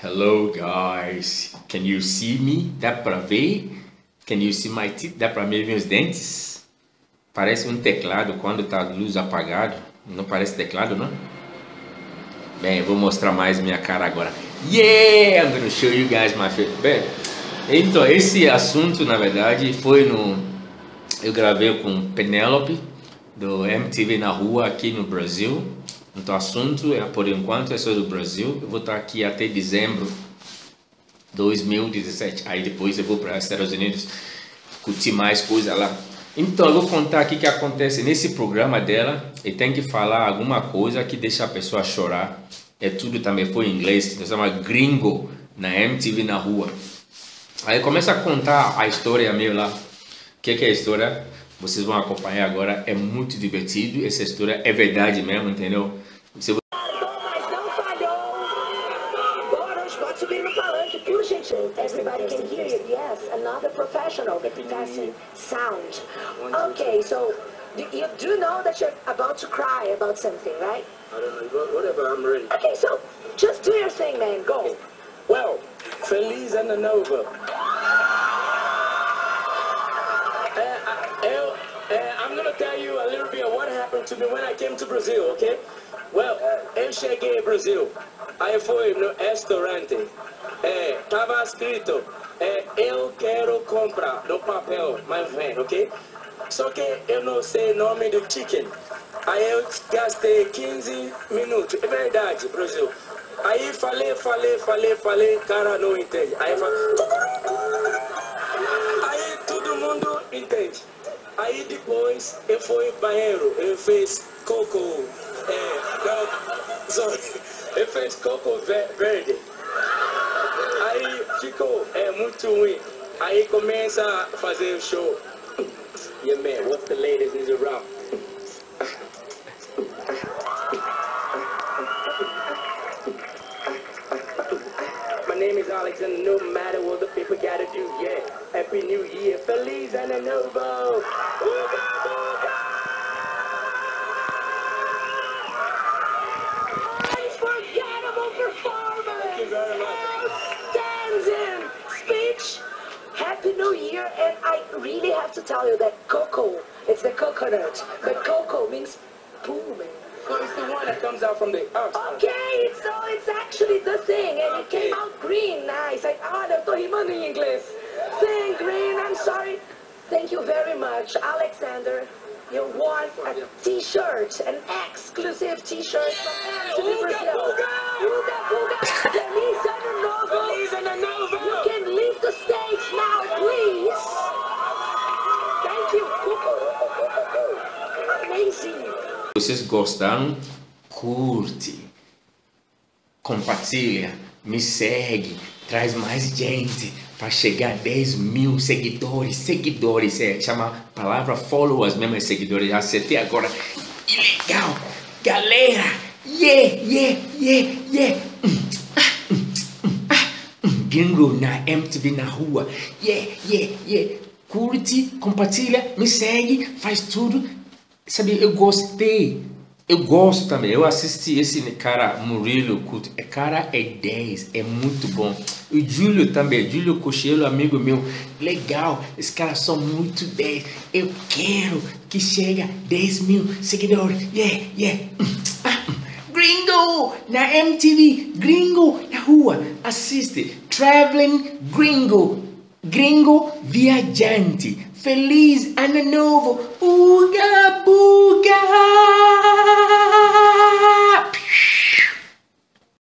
Hello guys, can you see me? Dá pra ver? Can you see my teeth? Dá pra ver meus dentes? Parece um teclado quando tá a luz apagado. Não parece teclado, não? Bem, vou mostrar mais minha cara agora. Yeah, I'm gonna show you guys my face. Bem, então esse assunto na verdade foi no eu gravei com Penelope do MTV na rua aqui no Brasil então, o assunto, é, por enquanto, é sobre o Brasil. Eu vou estar aqui até dezembro de 2017. Aí depois eu vou para os Estados Unidos curtir mais coisa lá. Então, eu vou contar aqui o que acontece nesse programa dela. E tem que falar alguma coisa que deixa a pessoa chorar. É tudo também foi em inglês. Se chama Gringo na MTV na rua. Aí começa a contar a história meio lá. O que, que é a história? Vocês vão acompanhar agora. É muito divertido. Essa história é verdade mesmo, entendeu? Você... Mas não falhou. Boros, pode subir no falante, por gentil. Everybody can hear you. Yes, another professional sound. Okay, so you do know that you're about to cry about something, right? I don't know. Whatever, I'm ready. Okay, so just do your thing, man. Go. Well, Feliz Ano Novo. Uh, uh, I'm gonna tell you a little bit of what happened to me when I came to Brazil, okay? Well, eu cheguei ao Brasil, aí fui no restaurante, é, tava escrito, é, eu quero comprar no papel, mas vem, ok? Só que eu não sei o nome do chicken. Aí eu gastei 15 minutos, é verdade, Brasil. Aí falei, falei, falei, falei, cara não entende. Aí Aí todo mundo entende. Aí depois eu fui banheiro, eu fiz coco é, não. Ele fez coco verde. Aí ficou é, muito ruim. Aí começa a fazer o show. Yeah man, what's the in the rap? My name is Alex and no matter what the people gotta do, yeah. Happy New Year, Feliz Ano Novo! New Year, and I really have to tell you that cocoa, it's the coconut, but cocoa means man. So it's the one that comes out from the earth. Okay, so it's actually the thing, and it came out green, nice. I, ah, eu tô rimando em inglês. Thing, green, I'm sorry. Thank you very much, Alexander. You won a t-shirt, an exclusive t-shirt from MTV Brazil. Uga Buga! Feliz Ano Novo! Feliz Ano Novo! You can leave the stage now, please! Thank you! Amazing! Vocês gostaram? Curte, compartilha, me segue, traz mais gente para chegar a 10 mil seguidores. Seguidores, é, chama a palavra followers mesmo, é seguidores. Acertei agora. E legal, galera! Yeah, yeah, yeah, yeah! Gringo na MTV na rua. Yeah, yeah, yeah! Curte, compartilha, me segue, faz tudo. Sabe, eu gostei eu gosto também, eu assisti esse cara Murilo Couto, é cara é 10, é muito bom. O Júlio também, Júlio Cochelo, amigo meu, legal, esses caras são muito 10. Eu quero que chegue a 10 mil seguidores, yeah, yeah. Gringo na MTV, Gringo na rua, assiste, Traveling Gringo, Gringo Viajante, Feliz Ano Novo, Uga Buga!